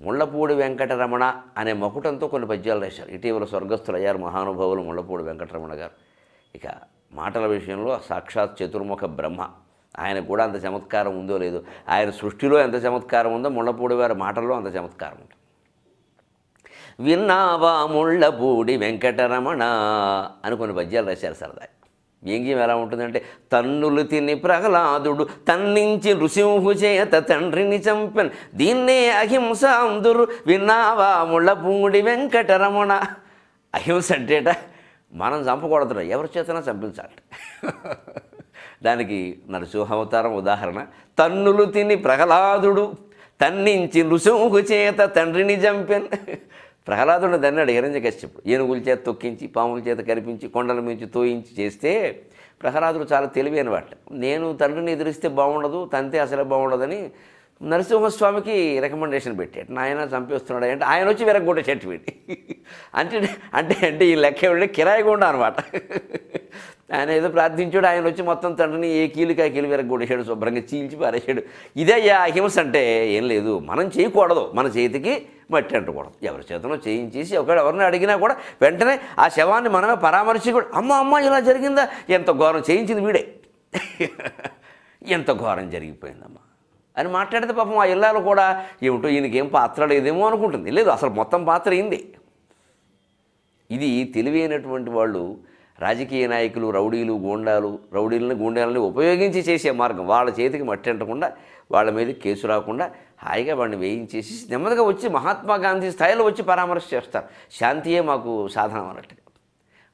ముళ్ళపూడి వెంకటరమణ అనే మకుటంతో కొన్ని పద్యాలు రాశారు. ఇటీవల స్వర్గస్థులయ్యారు మహానుభావులు ముళ్ళపూడి వెంకటరమణ గారు. ఇక మాటల విషయంలో సాక్షాత్ చతుర్ముఖ బ్రహ్మ. ఆయన కూడా అంత చమత్కారం ఉందో లేదో ఆయన సృష్టిలో ఎంత చమత్కారం ఉందో ముళ్ళపూడి వారి మాటల్లో అంత చమత్కారం ఉంటుంది. విన్నావా ముళ్ళపూడి వెంకటరమణ అని కొన్ని పద్యాలు రాశారు సరదా వ్యంగ్యం ఎలా ఉంటుందంటే తన్నులు తిని ప్రహ్లాదుడు తన్నించి నృసింహు చేత తండ్రిని చంపెన్. దీన్నే అహింస అందురు విన్నావా ముళ్ళపూడి వెంకటరమణ? అహింస అంటేట మనం చంపకూడదు ఎవరి చేతనా చంపించాలి. దానికి నరసింహావతారం ఉదాహరణ. తన్నులు తిని ప్రహ్లాదుడు తన్నించి నృసింహు చేత తండ్రిని చంపెన్. ప్రహ్లాదుడు దన్నాడు హిరణ్యకశ్యపుడు ఏనుగుల చేత తొక్కించి పాముల చేత కరిపించి కొండల మించి తోయించి చేస్తే ప్రహ్లాదుడు చాలా తెలివైన వాట నేను తండ్రిని ఎదిరిస్తే బాగుండదు తంతే అసలే బాగుండదని నరసింహస్వామికి రికమెండేషన్ పెట్టాడు. నాయన చంపేస్తున్నాడు అంటే ఆయన వచ్చి విరగొట్టే చెట్టు పెట్టి అంటే అంటే అంటే ఈ లెక్క ఏమిటంటే కిరాయి గుండా అనమాట ఆయన ఏదో ప్రార్థించాడు ఆయన వచ్చి మొత్తం తండ్రిని ఏ కీలుకా కీలు విరగొడేశాడు శుభ్రంగా చీల్చి పారేశాడు. ఇదే అహింస అంటే ఏం లేదు మనం చేయకూడదు మన చేతికి మట్టి అంటకూడదు. ఎవరి చేతనో చేయించేసి ఒకవేళ ఎవరిని అడిగినా కూడా వెంటనే ఆ శవాన్ని మనమే పరామర్శి కూడా అమ్మ అమ్మ ఇలా జరిగిందా? ఎంత ఘోరం చేయించింది వీడే. ఎంత ఘోరం జరిగిపోయిందమ్మా. అని మాట్లాడితే పాపం ఆ ఇల్లాలు కూడా ఏమిటో ఈయనకేం పాత్ర లేదేమో అనుకుంటుంది. లేదు అసలు మొత్తం పాత్ర అయింది ఇది తెలివైనటువంటి వాళ్ళు రాజకీయ నాయకులు రౌడీలు గూండాలు రౌడీలను గూండాలని ఉపయోగించి చేసే మార్గం వాళ్ళ చేతికి మట్టి అంటకుండా వాళ్ళ మీద కేసు రాకుండా హాయిగా వాడిని వేయించేసి నెమ్మదిగా వచ్చి మహాత్మా గాంధీ స్థాయిలో వచ్చి పరామర్శ చేస్తారు. శాంతియే మాకు సాధనం అన్నట్టు.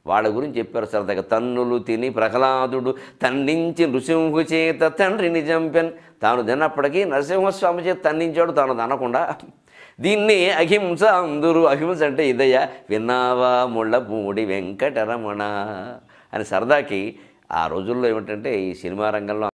వాళ్ళ గురించి చెప్పారు సరదాగా తన్నులు తిని ప్రహ్లాదుడు తన్నించి నృసింహు చేత తండ్రిని చంపెన్. తాను తిన్నప్పటికీ నరసింహస్వామి చేత తన్నించాడు తాను తినకుండా. దీన్ని అహింస అందరూ. అహింస అంటే ఇదయ్యా విన్నావా ముళ్ళపూడి వెంకటరమణ అని సరదాకి ఆ రోజుల్లో ఏమిటంటే ఈ సినిమా రంగంలో